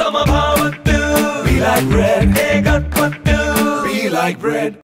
സമഭാവത്തിൽ Be like bread do Be like bread